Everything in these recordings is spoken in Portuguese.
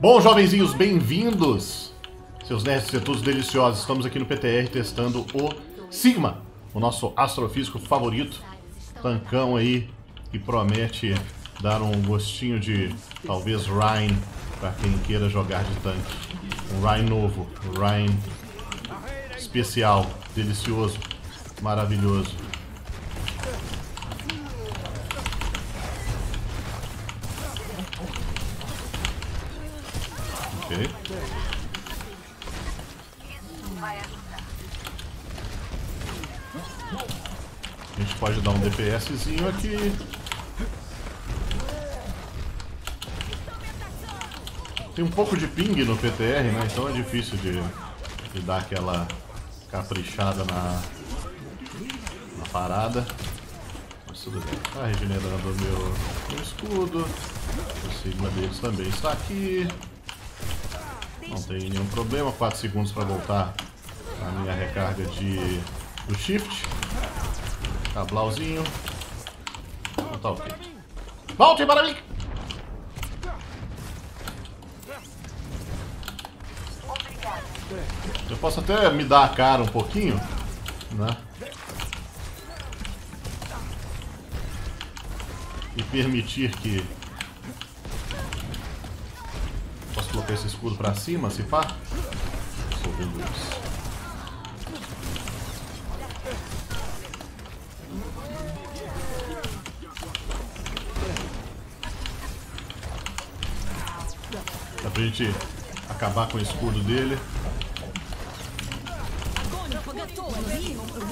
Bom, jovenzinhos, bem-vindos! Seus nerds e todos deliciosos, estamos aqui no PTR testando o Sigma, o nosso astrofísico favorito, tancão aí, que promete dar um gostinho de, talvez, Ryan, para quem queira jogar de tanque. Um Ryan novo, um Ryan especial, delicioso, maravilhoso. Ok. A gente pode dar um DPSzinho aqui. Tem um pouco de ping no PTR, né? Então é difícil de, de dar aquela caprichada na, na parada. Mas tudo bem. Tá regenerando o meu, meu escudo. O sigma deles também está aqui. Não tem nenhum problema. 4 segundos para voltar a minha recarga de, do shift. Cablauzinho. Tá ok. Volte para mim! Eu posso até me dar a cara um pouquinho, né? E permitir que... Posso colocar esse escudo pra cima, se pá? Vendo pra gente acabar com o escudo dele.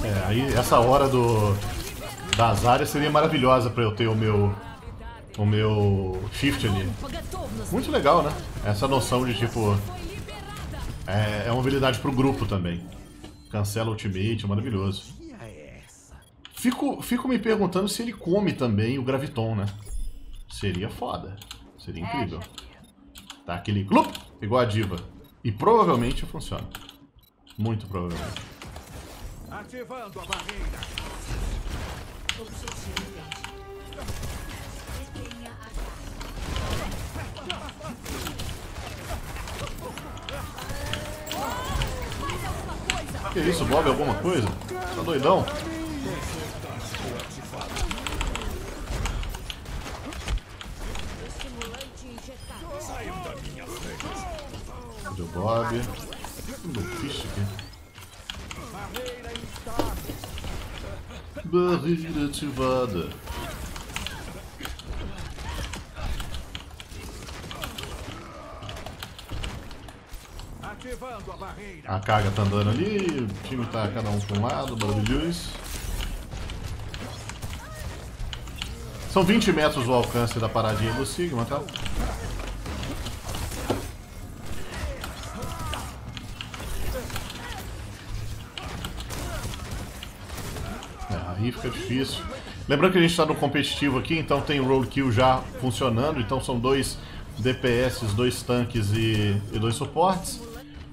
É, aí essa hora do das áreas seria maravilhosa para eu ter o meu o meu shift ali. Muito legal, né? Essa noção de tipo é, é uma habilidade pro grupo também. Cancela ultimate, é maravilhoso. Fico, fico me perguntando se ele come também o graviton, né? Seria foda. Seria incrível. Tá aquele clup, igual a diva. E provavelmente funciona. Muito provavelmente. Ativando a barreira. Que isso, Bob? Alguma coisa? Tá doidão? Um fish aqui. Barreira ativada. Ativando a barreira. A carga tá andando ali, o time tá cada um pra um lado, maravilhoso. São 20 metros o alcance da paradinha do Sigma, tá? Aí fica difícil. Lembrando que a gente está no competitivo aqui, então tem o roll kill já funcionando, então são dois DPS, dois tanques e, e dois suportes.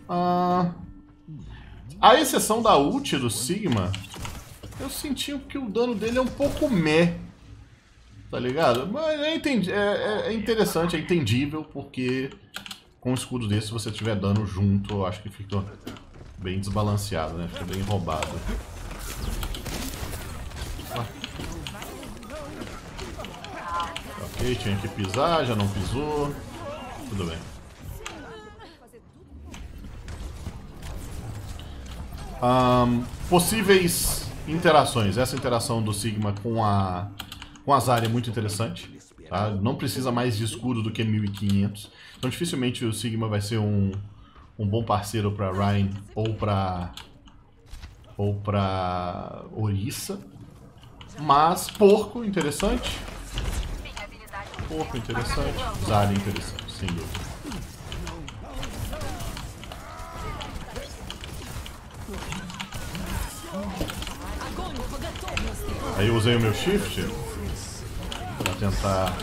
Ah, a exceção da ult do Sigma, eu senti que o dano dele é um pouco meh. Tá ligado? Mas é, é, é- é interessante, é entendível, porque com um escudo desse, se você tiver dano junto, eu acho que fica bem desbalanceado, né? Fica bem roubado. Tinha que pisar, já não pisou. Tudo bem. Ahn, possíveis interações. Essa interação do Sigma com a com a Zarya é muito interessante. tá? Não precisa mais de escudo do que 1500. Então dificilmente o Sigma vai ser um, um bom parceiro para Ryan ou para ou para Orisa. Mas porco interessante. Porco interessante. Zarya interessante, sem dúvida. Aí eu usei o meu shift para tentar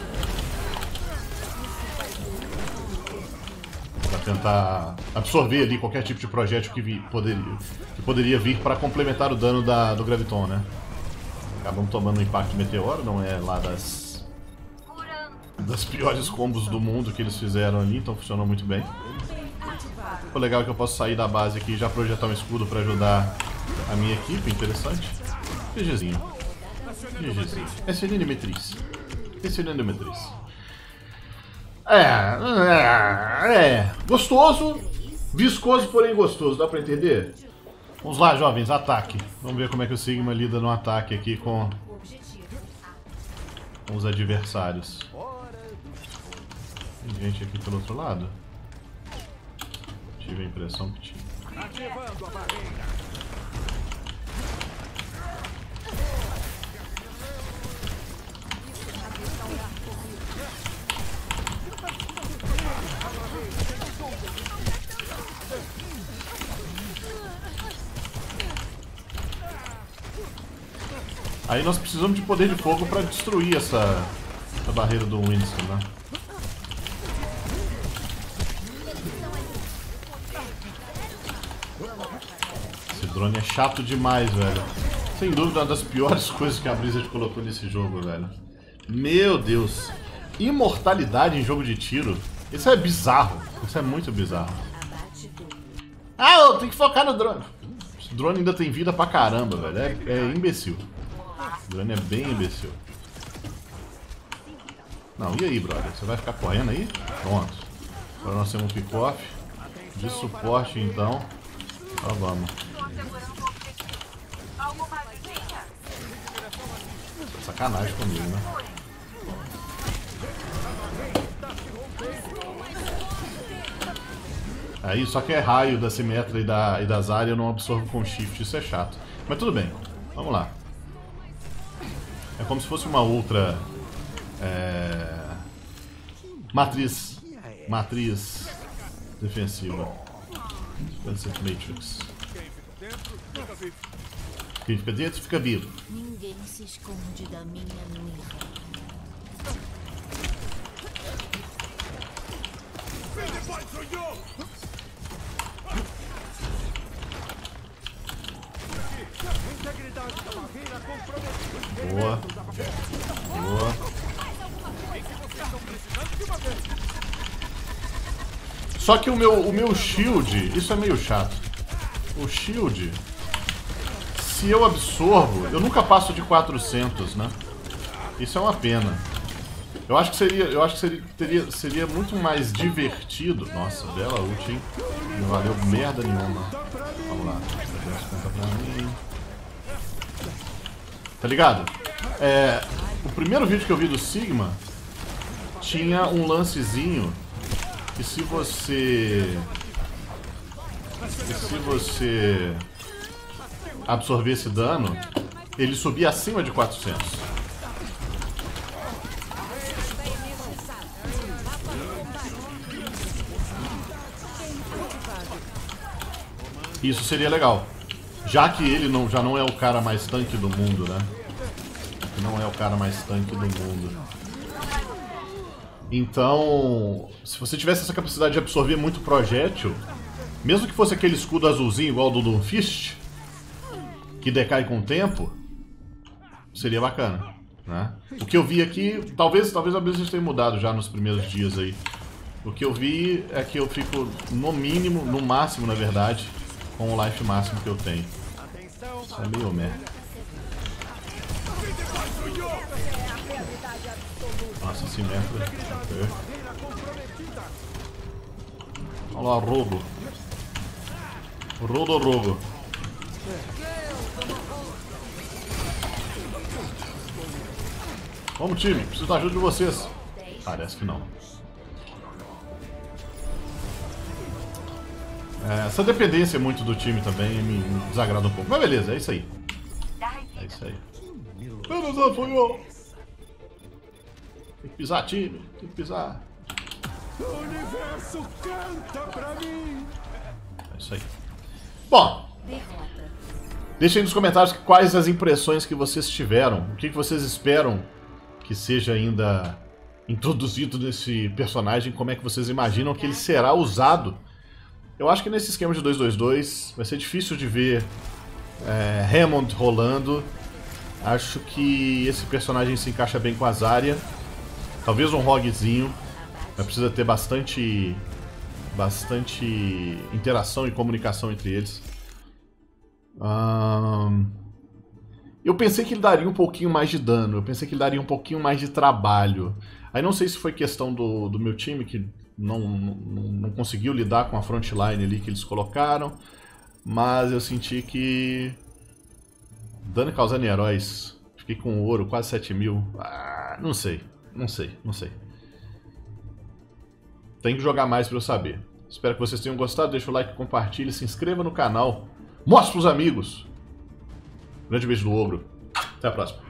para tentar absorver ali qualquer tipo de projétil que, vi, poderia, que poderia vir para complementar o dano da, do Graviton, né? Acabamos tomando um impacto meteoro, não é lá das das piores combos do mundo que eles fizeram ali, então funcionou muito bem. O legal é que eu posso sair da base aqui e já projetar um escudo para ajudar a minha equipe, interessante. GGzinho. GGzinho. SNN Metriz. SNN Metriz. É, é, é, gostoso, viscoso, porém gostoso, dá pra entender? Vamos lá, jovens, ataque. Vamos ver como é que o Sigma lida no ataque aqui com os adversários. Gente aqui pelo outro lado? Tive a impressão que tinha. Ativando a barreira. Aí nós precisamos de poder de fogo para destruir essa, essa barreira do Winston, né? Drone é chato demais, velho. Sem dúvida, uma das piores coisas que a Blizzard colocou nesse jogo, velho. Meu Deus. Imortalidade em jogo de tiro. Isso é bizarro. Isso é muito bizarro. Ah, eu tenho que focar no drone. Esse drone ainda tem vida pra caramba, velho. É, é imbecil. O drone é bem imbecil. Não, e aí, brother? Você vai ficar correndo aí? Pronto. Agora nós temos um pick-off. De suporte, então. Então vamos. Sacanagem comigo, né? Aí, só que é raio da Simetra e da, e da Zarya, eu não absorvo com shift, isso é chato. Mas tudo bem, vamos lá. É como se fosse uma outra é, matriz, matriz defensiva. Defensive Matrix. Quem fica dentro fica vivo. Ninguém se esconde da minha comprometida. Boa. Boa. Só que o meu, o meu shield, isso é meio chato. O shield, se eu absorvo, eu nunca passo de 400, né? Isso é uma pena. Eu acho que seria, eu acho que seria, teria, seria muito mais divertido. Nossa, bela ult, hein? Não valeu merda nenhuma. Vamos lá. 350 pra mim. Tá ligado? É, o primeiro vídeo que eu vi do Sigma tinha um lancezinho que se você que se você absorvesse dano, ele subia acima de 400. Isso seria legal. Já que ele não, já não é o cara mais tanque do mundo, né? Não é o cara mais tanque do mundo. Então, se você tivesse essa capacidade de absorver muito projétil, mesmo que fosse aquele escudo azulzinho igual do Doomfist, que decai com o tempo, seria bacana. Né? O que eu vi aqui, talvez, talvez a Blizzard tenha mudado já nos primeiros dias aí. O que eu vi é que eu fico no mínimo, no máximo na verdade, com o life máximo que eu tenho. Isso é meio merda. Nossa, simétrica. Okay. Olha lá, Rogo. Rodo Rogo. Vamos, time. Preciso da ajuda de vocês. Parece que não. É, essa dependência muito do time também me desagrada um pouco. Mas beleza, é isso aí. É isso aí. Eu. Tem que pisar, time. Tem que pisar. O universo canta pra mim. É isso aí. Bom, deixem nos comentários quais as impressões que vocês tiveram. O que, que vocês esperam que seja ainda introduzido nesse personagem. Como é que vocês imaginam que ele será usado. Eu acho que nesse esquema de 2-2-2 vai ser difícil de ver é, Hammond rolando. Acho que esse personagem se encaixa bem com a Zarya. Talvez um roguezinho. Mas precisa ter bastante. Bastante interação e comunicação entre eles. Eu pensei que ele daria um pouquinho mais de dano. Eu pensei que ele daria um pouquinho mais de trabalho. Aí não sei se foi questão do, do meu time que não, não, não conseguiu lidar com a frontline ali que eles colocaram. Mas eu senti que. Dano causando em heróis. Fiquei com ouro, quase 7 mil. Ah, não sei. Não sei, não sei. Tem que jogar mais pra eu saber. Espero que vocês tenham gostado. Deixa o like, compartilhe, se inscreva no canal. Mostre pros amigos. Grande beijo do ogro. Até a próxima.